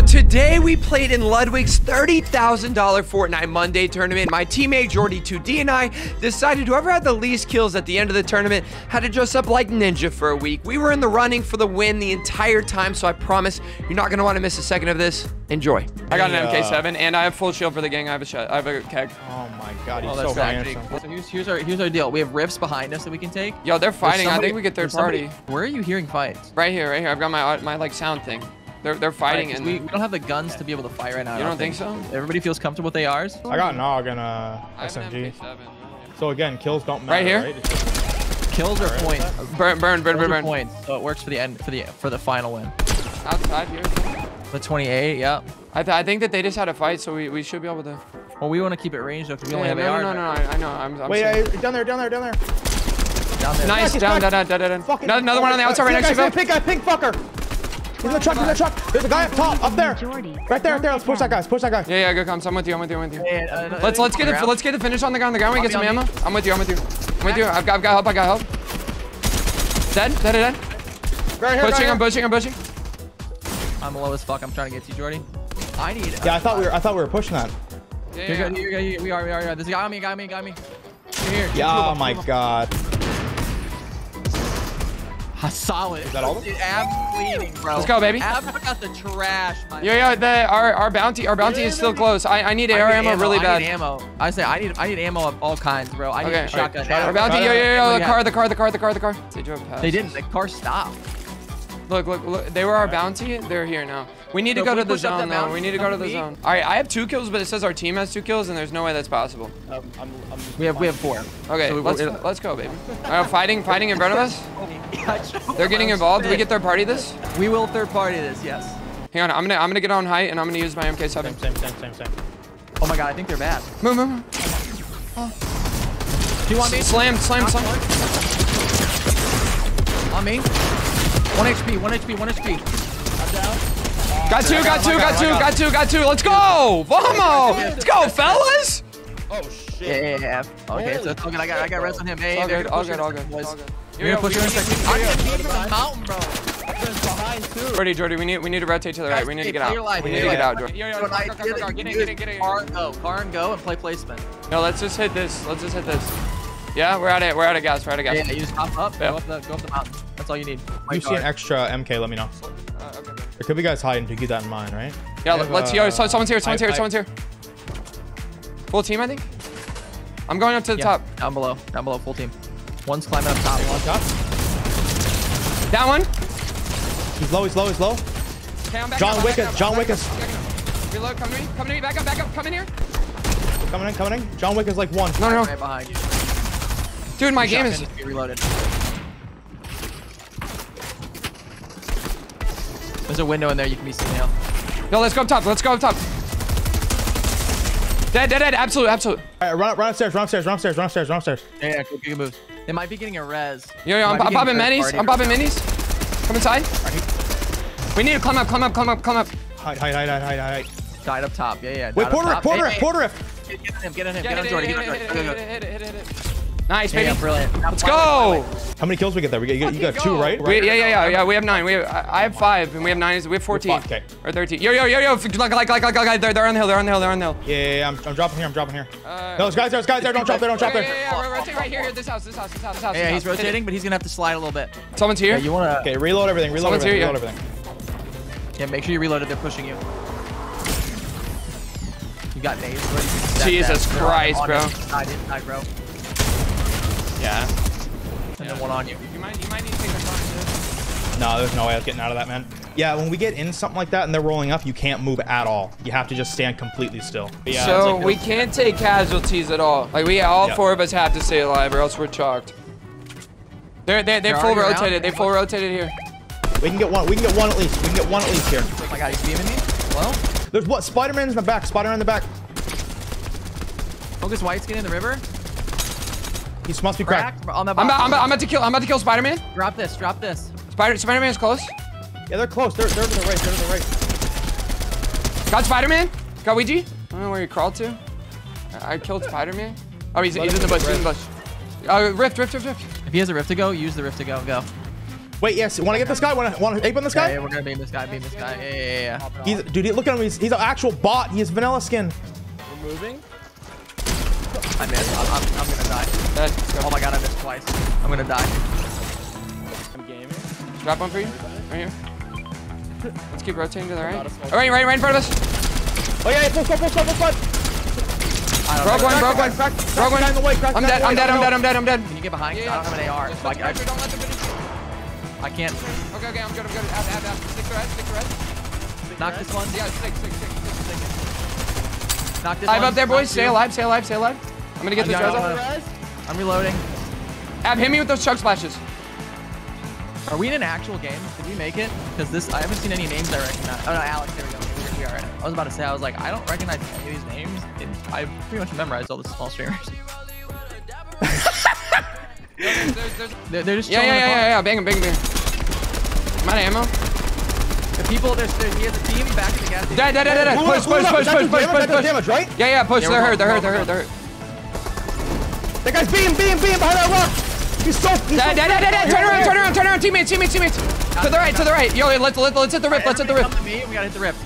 So today we played in Ludwig's $30,000 Fortnite Monday tournament. My teammate Jordy2D and I decided whoever had the least kills at the end of the tournament had to dress up like Ninja for a week. We were in the running for the win the entire time, so I promise you're not gonna want to miss a second of this. Enjoy. I got an MK7 and I have full shield for the gang. I have a shot. I have a keg. Oh my god, he's Oh, so that's tragic. handsome. So here's, here's our here's our deal. We have rifts behind us that we can take. Yo, they're fighting. I think we get third there's somebody- party. Where are you hearing fights? Right here, right here. I've got my my like sound thing. They're they're fighting Right, 'cause and we, we don't have the guns to be able to fight right now. You don't think so? Everybody feels comfortable with ARs. I got Nog and uh, I have an SMG. So again, kills don't matter. Right here? Right? Just- Kills or Alright. points. Burn, burn, burn, burn, burn. points. So it works for the end for the for the final win. Outside here. The 28. Yeah. I, th I think that they just had a fight, so we, we should be able to. Well, we want to keep it ranged though, because we Yeah, only no, have no, AR. no, no, I, I know. I'm, I'm Wait, saying- uh, down there, down there, down there. Down there. Nice, down, down, down, down, down. Another, another one on the outside right next to you. guy, see that pink guy, pink fucker. He's in the truck, he's in the truck. There's a guy up top, up there. Right there, right there. Let's push that guy. Let's push that guy. Yeah, yeah, good comes. I'm with you. I'm with you. I'm with you. Hey, uh, Let's let's get it. Let's get the finish on the guy on the ground. We get some ammo. I'm with you. I'm with you. I'm with you. I've got, I've got help. I got help. Dead, dead, dead. Right here, right Pushing. here. I'm pushing. I'm pushing. I'm low as fuck. I'm trying to get you, Jordy. I need. Yeah, I thought we were, I thought we were pushing that. Yeah, You're yeah. good, you're good, you're- we are, we are, we are. There's a guy on me, guy on me, guy on me. You're here. Yeah, oh my god. Solid. Is that all of? Abs bleeding, bro. Let's go, baby. Abs got the trash, my Yo, yo, the, our, our bounty, our bounty is still close. I, I need I AR need ammo really I bad. need ammo. I say I need I need ammo of all kinds, bro. I need Okay. a shotgun. Alright, Our ammo. bounty, yo, yo, yo, the yeah. car, the car, the car, the car, the car. They drove past. They didn't. The car stopped. Look, look, look. They were our bounty. They're here now. We need to go to the zone, that though. We need to go to the me. zone. All right, I have two kills, but it says our team has two kills, and there's no way that's possible. Um, I'm, I'm We have we have four. Okay, So we- let's we're- let's go, baby. All right, fighting, fighting in front of us. They're getting involved. We get third party this. We will third party this. Yes. Hang on, I'm gonna I'm gonna get on height, and I'm gonna use my MK7. same, same, same, same, same. Oh my god, I think they're bad. Move, move, move. Do you want me? Slam, slam, slam. On me. One HP. One HP. One HP. Got two, got two, got two, got two, got two. Let's go! Vamos! Let's go, fellas! Oh shit. yeah, yeah. Okay, so it's all good. I got I got rest on him. Hey, All good, all good, all good, second, boys. all good. We're gonna push her in a second. I'm gonna beat from the mountain, bro. Jordy, Jordy, we need we need to rotate to the right. We need to get out. We need to get out, Jordy. Yo, yo, So go, what I go, go, did go, go. is Get in, use get in, get in. Car and go, car and go, and play placement. No, let's just hit this. Let's just hit this. Yeah, we're out of we're out of gas. We're out of gas. Yeah, you just hop up, Yeah. go up the go up the mountain. That's all you need. If you see an extra MK, let me know. Uh, okay. There could be guys hiding, to keep that in mind, right? Yeah, have, let's. Yo, uh, so, someone's here. Someone's I- here. I- Someone's here. Full team, I think. I'm going up to the Yeah, top. down below, down below, full team. One's climbing up top. On top. That one. He's low, he's low, he's low. Okay, I'm back John up, I'm back Wick up, is- John I'm Wick back is- up, I'm back up. Reload. Come to me. Come to me. Back up. Back up. Come in here. Coming in, coming in. John Wick is like one. No, no, Right behind you. dude. My game is. Reloaded. A window in there you can be seen now. Yo, let's go up top. Let's go up top. Dead, dead, dead. Absolute, absolute. All right, run, run upstairs, run upstairs, run upstairs, run upstairs, run upstairs. Yeah, yeah, good, good moves. They might be getting a res. Yo, yo, I'm, I'm popping minis. I'm party. popping minis. Come inside. We need to climb up, climb up, climb up, climb up. Hide, hide, hide, hide, hide, hide. Died up top. Yeah, yeah. Wait, Porter. Porter, Hey, hey, Porter. Get, get on him, get on him, get on hit Jordy, get on hit Jordy. it, Go, hit go, it, go. hit it, hit it, hit it. Nice, baby. yeah, brilliant. Now Let's fly away, fly away. go. How many kills we get there? We got, you, got- you got two, right? We, yeah, yeah, yeah, yeah. We have nine. We have, I, I have five, and we have nine. We have 14 Okay. or 13. Yo, yo, yo, yo. Like, like, like, like, like, like. They're, they're on the hill. They're on the hill. They're on the hill. Yeah, yeah, yeah, I'm, I'm dropping here, I'm dropping here. Uh, No, there's guys there, there's guys there. Don't drop there, don't drop yeah, there. yeah, yeah. Rotate right here. here. This house. This house. This house. This house. Yeah, this he's house. Hit rotating, but he's gonna have to slide a little bit. Someone's here. Yeah, you wanna? Okay, reload everything, reload Someone's everything, here, reload yeah. everything. Yeah, make sure you reload it. They're pushing you. You got nades. bro. You can stack Jesus that. Christ, On bro. it. Inside, inside, bro. Yeah. And then one on you. You might, you might need to take the car. No, there's no way I was getting out of that, man. Yeah, when we get in something like that and they're rolling up, you can't move at all. You have to just stand completely still. Yeah, so like- we can't take casualties at all. Like we all Yep. four of us have to stay alive, or else we're chalked. They're they they're They're full already around. rotated. They full rotated here. we can get one. We can get one at least. We can get one at least here. Oh my god, he's beaming me. Hello? There's what? Spider-Man's in the back. Spider-Man in the back. Oh, Focus White's getting in the river. He must be cracked. Cracked. On the I'm about. I'm, about, I'm about to kill. I'm about to kill Spider-Man. Drop this. Drop this. Spider Spider-Man's close. Yeah, they're close. They're, they're to the right. They're to the right. Got Spider-Man. Got Ouija. I don't know where he crawled to. I I killed Spider-Man. Oh, he's, he's in the bush. He's in the bush. Uh, rift, rift, rift, rift. If he has a rift to go, use the rift to go. Go. Wait, yes. Want to get this guy? Want to want to ape on this guy? yeah, we're gonna beam this guy, beam this guy. Yeah, yeah, yeah. He's dude. Look at him. He's, he's an actual bot. He has vanilla skin. We're moving. I missed. I'm, I'm, I'm gonna die. Dead. Go. Oh my god, I missed twice. I'm gonna die. I'm gaming. Drop one for you. Right here. Let's keep rotating to the right. All oh, right, right, right in front of us. Oh yeah, full squad, full squad, full squad. Broke one, broke one, Crack, broke crack one. the guy in the way, crack I'm dead, I'm dead. I'm dead, I'm dead, I'm dead. Can you get behind? 'Cause I don't have an AR. So I, I, Don't let them finish. I can't Okay, okay, I'm good, I'm good. Ab, ab, ab. Stick to red, stick to red. knock this one. Yeah, stick, stick, stick, stick, stick. Knock this Alive one. up there, boys. Stay alive, stay alive, stay alive. I'm gonna get this I got res it. up. I'm reloading. Ab, hit me with those chug splashes. Are we in an actual game? Did we make it? Because this, I haven't seen any names I recognize. Oh no, Alex, there we go. We are. I was about to say, I was like, I don't recognize any of these names. And I pretty much memorized all the small streamers. There's, there's, there's... They're, they're just Yeah, chilling yeah, yeah, yeah, yeah. Bang him, bang him, bang him. I'm out of ammo. The people, there's, there, he has a team back in the gas station. Dead, dead, dead, dead, dead. Move Push, up, move push, up. push, That push, does push, damage, push, that does push. damage, right? Yeah, yeah, push. Yeah, They're we're hurt, they're hurt, going, they're hurt, we're they're hurt. That guy's beam, beam, beam behind that rock. He's so. He's Dead, so dead, dead, dead, dead. Turn around, turn around, turn around. Teammates, teammates, teammates. To the right, to the right. Yo, let's, let's, let's hit the rift, let's hit the rift. Come to me, we gotta hit the rift.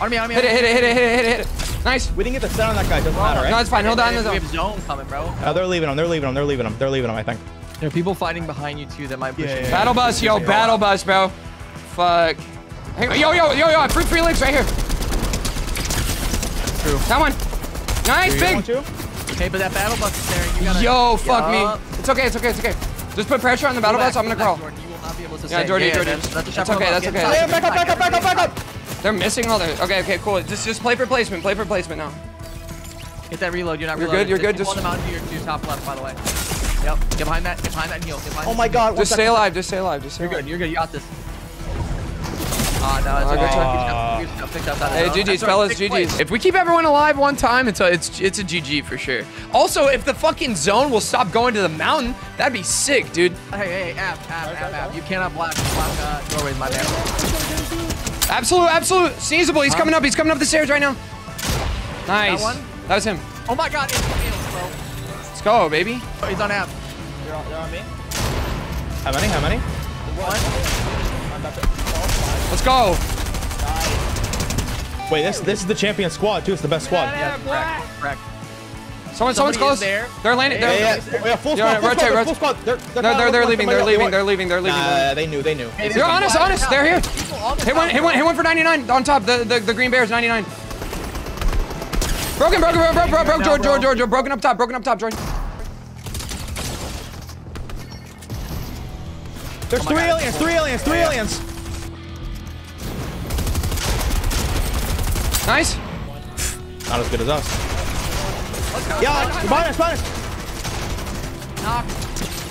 On me, on me. Hit it, hit it, hit it, hit it, hit it. Nice. We didn't get the set on that guy. Doesn't matter, right? No, it's fine. Hold on. We have zone coming, bro. Oh, they're leaving him. They're leaving him. They're leaving him. They're leaving him. I think. There are people fighting behind you too that might push Yeah, you. yeah, Battle bus, yo, battle bus, bro. Fuck. Hang on. Yo, yo, yo, yo. Fruit free links right here. True. That one. Nice, You big. want to? Okay, but that battle bus is there. You gotta. Yo, fuck Yup. me. It's okay, it's okay, it's okay. Just put pressure on the battle Go bus. I'm gonna go crawl. back, Jordan. You will not be able to Yeah, stay. Jordy, Jordy. That's, that's, That's okay, that's okay. Yeah, back up, back up, back up, back up. They're missing all their. Okay, okay, cool. Just, just play for placement. Play for placement now. Hit that reload. You're not You're reloading. good, you're good, Keep just- holding on to your, to your top left, by the way. Yep. Get behind that. Get behind that and heal. Get behind Oh my God. Just stay alive. Just stay alive. Just stay You're alive. good. You're good. You got this. No, it's okay. try. You just got picked up Hey. GG's, fellas. GG's. If we keep everyone alive one time, it's a, it's, it's a GG for sure. Also, if the fucking zone will stop going to the mountain, that'd be sick, dude. Hey, hey, Ab, Ab, Ab, Ab. You cannot block, block uh, doorways, my man. Absolute, absolute. Sneezable. He's coming up. He's coming up the stairs right now. Nice. one? That was him. Oh my God, it's heals, bro. Let's go, baby. Oh, he's on app. You're on, you're on me. How many? How many? One. Let's go. Wait, this this is the champion squad too. It's the best squad. Yeah, correct, correct. Someone, someone's close. there. They're landing. They're, yeah, They're- oh, yeah. Full Yeah, squad. Full rotate, squad. Full squad. They're they're, they're, they're, they're leaving. They're leaving. They're leaving. They're leaving. Nah, they knew. They knew. Hey, They're on us, on. They're here. People on this Hit one, house, hit one, hit one for 99 on top. The the, the green bears 99. Broken, broken, broken, broken, broken, broken, George, George, George, George, broken up top, broken up top, George. There's oh my three God. aliens. Three aliens. Three aliens. Nice. Not as good as us. Let's go. Yeah, Knock, behind us, behind us. Knock.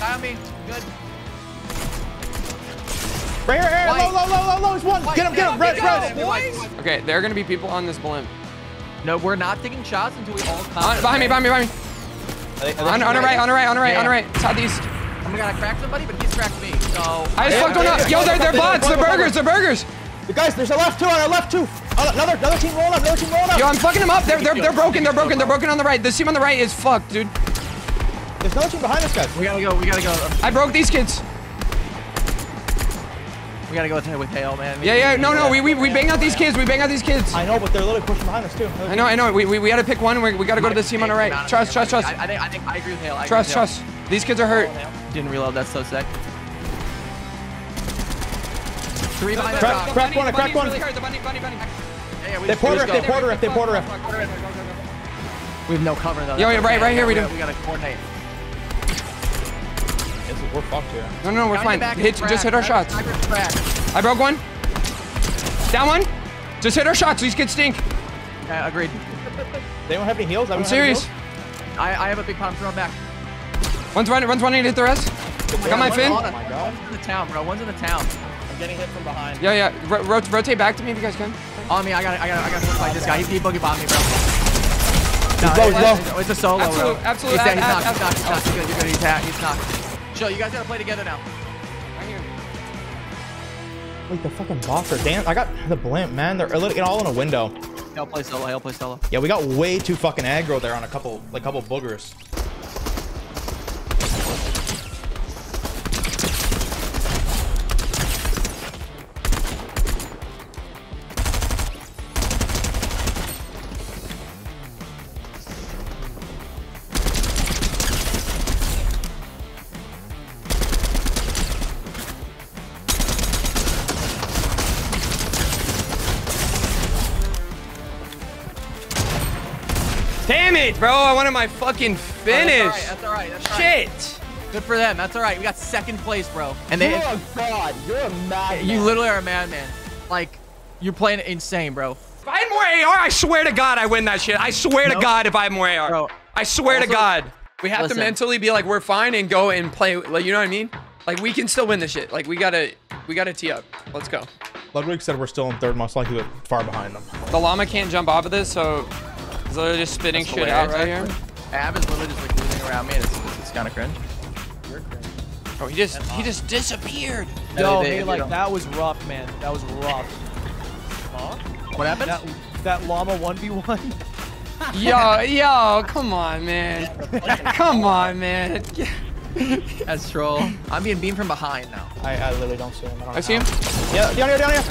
Die me. Good. Right here, here. Low, low, low, low, low. He's one. Get him, get him. Red, Get him, red. boys. Okay, there are gonna be people on this blimp. No, we're not taking shots until we all come. On, behind me, behind me, behind me. On, on the right, on the right, on the right, on the right. Southeast. I'm gonna crack somebody, but he's cracked me. So I just Yeah, fucked one up. Yo, they're, they're bots. They're burgers. They're burgers. The guys, there's a left two on our left two. Oh, Another, another team rolling up. Another team rolling up. Yo, I'm fucking them up. They're, they're, they're broken. They're broken. They're broken on the right. This team on the right is fucked, dude. There's another team behind us, guys. we gotta go. We gotta go. I broke these kids. We gotta go with, with Hale, man. Yeah, yeah. No, no. We, we, we bang out these kids. We bang out these kids. I know, but they're literally pushing behind us too. I know, I know. We, we, we gotta pick one. We, we gotta go to this team on the right. Trust, trust, trust. I, I think I think I agree with Hale. I agree Trust, with trust. These kids are hurt. Didn't reload. That's so sick. Three behind the Crack, rock. crack one, crack one. Yeah, yeah, They porter if they porter if they porter if. We have no cover though. Yo, yeah, right- right here we do. We gotta coordinate. We're fucked here. No, no, no. We're fine. the back is Hit, just hit our shots. I broke one. Down one. Just hit our shots. These kids stink. Yeah, agreed. They don't have any heals. I'm serious. I, I have a big pot. I'm throwing back. One's running. One's running to hit the rest. Got my One's fin. on. Oh my God. One's in the town, bro. One's in the town. I'm getting hit from behind. Yeah, yeah. Ro- ro- rotate back to me if you guys can. On me. I got. I got. I got to fight this guy. He, he boogie bombed me, bro. No, low, it's, he's low. it's, it's a solo, Absolute- bro. absolute He's, dead. he's ab- knocked. ab- He's knocked. He's knocked. He's good. You're good. He's, ha- he's knocked. Chill. You guys gotta play together now. Wait, the fucking bots are damn. I got the blimp, man. They're literally all in a window. He'll play solo. He'll play solo. Yeah, we got way too fucking aggro there on a couple, like couple boogers. Damn it, bro. I wanted my fucking finish. Oh, That's all right. That's all right. That's all right. Shit. Good for them. That's all right. We got second place, bro. And they, You're a god. You're a mad. you literally are a madman. Like, you're playing insane, bro. If I had more AR, I swear to God I win that shit. I swear to God if I had more AR. Bro, I swear to God. We have Listen. to mentally be like, we're fine and go and play. Like, you know what I mean? Like, we can still win this shit. Like, we gotta, we gotta tee up. Let's go. Ludwig said we're still in third, most likely we're far behind them. The llama can't jump off of this, so he's literally just spitting That's shit out hilarious, right here. Ab is literally just like moving around me. and It's, it's, it's kind of cringe. Oh, he just, he just disappeared. No, Yo, they- hey, like don't. that was rough, man. That was rough. What happened? That that llama one v one. yo, yo, come on, man. come on, man. That's troll. I'm being beamed from behind now. I, I literally don't see him. I, I see him. Yeah, down here, down here.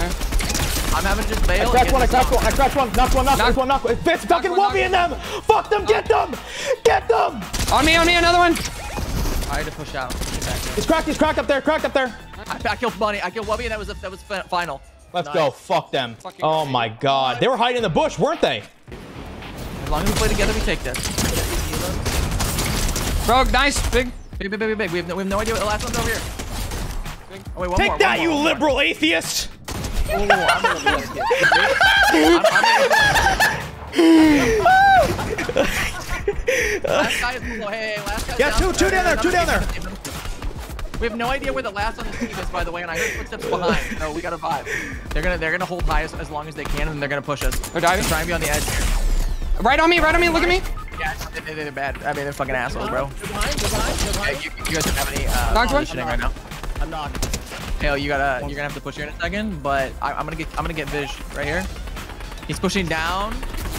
I'm having to just bail. I cracked one, I get cracked one, I cracked one, knocked one, knocked Knock- one, knocked one. Fitz, fucking one, in them. Fuck them, get them. Get them. On me, on me, another one. I had to push out. Get back here. He's cracked, he's cracked up there, cracked up there. I, I killed Bunny. I killed Wubby, and that was the, that was final. Let's Nice. go, fuck them. Fucking Oh great. my god. They were hiding in the bush, weren't they? As long as we play together, we take this. Bro, nice, big. Big, big, big, big, big. We have no, we have no idea what the last one's over here. Oh, wait, one Take more, that, one you more, one more. liberal atheist. Oh, I'm gonna do it. I'm, I'm gonna do it. last guy is below. Hey, hey, last guy's Yeah, down. two- two down there, two down there. We have no idea where the last on this team is, by the way, and I heard footsteps behind. No, we got a vibe. They're gonna, they're gonna hold high as, as long as they can, and then they're gonna push us. They're diving. Try and be on the edge. Right on me, right on me. Look at me. Yeah, they, they, they're bad. I mean, they're fucking assholes, bro. You're behind. You're behind. You're Yeah, you, you guys don't have any uh, Knocked one? positioning right now. I'm not. Hale, you gotta, you're gonna have to push here in a second, but I, I'm gonna get, I'm gonna get Vish right here. He's pushing down.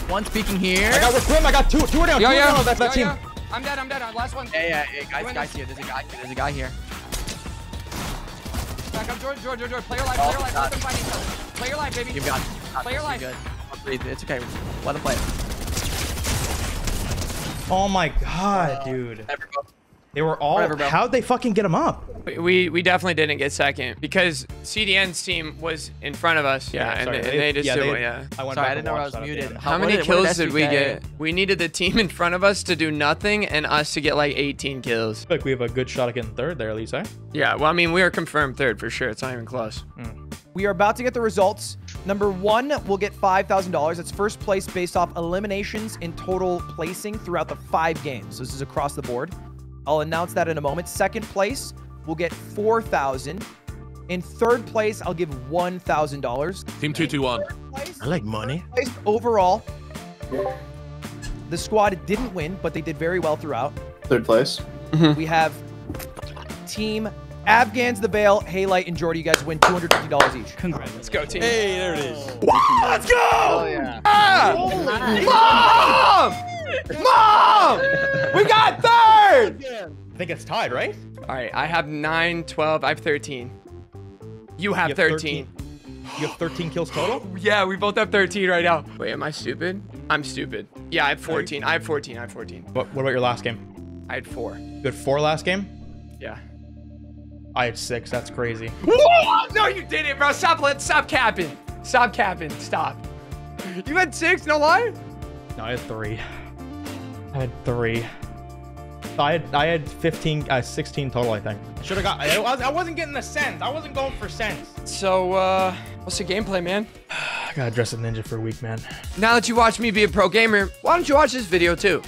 One peeking here. I got Rick Rim, I got two, two are down, Yo, two are yo. down. That's that Yo, team. yo. I'm dead, I'm dead. Uh, Last one. Yeah, yeah, yeah, guys, guys this. here. There's a guy. There's a guy here. Back up, George, George, George, George. Play your life, play your life. Let them find each other. Play your life, baby. You've got. got Play your life. Good. I'll breathe. It's okay. Let him play it. Oh my god, dude. Whatever, bro. They were all, Whatever, how'd they fucking get them up? We we definitely didn't get second because CDN's team was in front of us. Yeah, and, sorry, and they just yeah, did they- it, yeah. I went Sorry, I didn't know and I was that at the muted. end. How many did- kills did did we get? We needed the team in front of us to do nothing and us to get like 18 kills. Like we have a good shot at getting third there, at least, eh? Yeah, well, I mean, we are confirmed third for sure. It's not even close. We are about to get the results. Number one will get $5,000. That's first place based off eliminations in total placing throughout the five games. This is across the board. I'll announce that in a moment. Second place will get 4000 In third place, I'll give $1,000. Team 221. Place, I like money. place overall, the squad didn't win, but they did very well throughout. Third place. Mm-hmm. We have Team Avghans, The Veil, Halite, and Jordy. You guys win $250 each. Congrats. Let's go, team. Hey, there it is. Let's go! Oh, yeah. Mom! Mom! We got third! I think it's tied, right? All right, I have 9, 12. I have 13. You have You have 13. You have 13 kills total? Yeah, we both have 13 right now. Wait, am I stupid? I'm stupid. Yeah, I have 14. I have 14. I have 14. What, what about your last game? I had four. You had four last game? Yeah. I had six. That's crazy. Whoa! No, you didn't, bro. Stop. Let stop capping. Stop capping. Stop. You had six. No lie. No, I had three. I had three. I had I had 15, uh, 16 total, I think. Should have got. I, was, I wasn't getting the sense. I wasn't going for sense. So, uh, what's the gameplay, man? I gotta dress as ninja for a week, man. Now that you watch me be a pro gamer, why don't you watch this video too?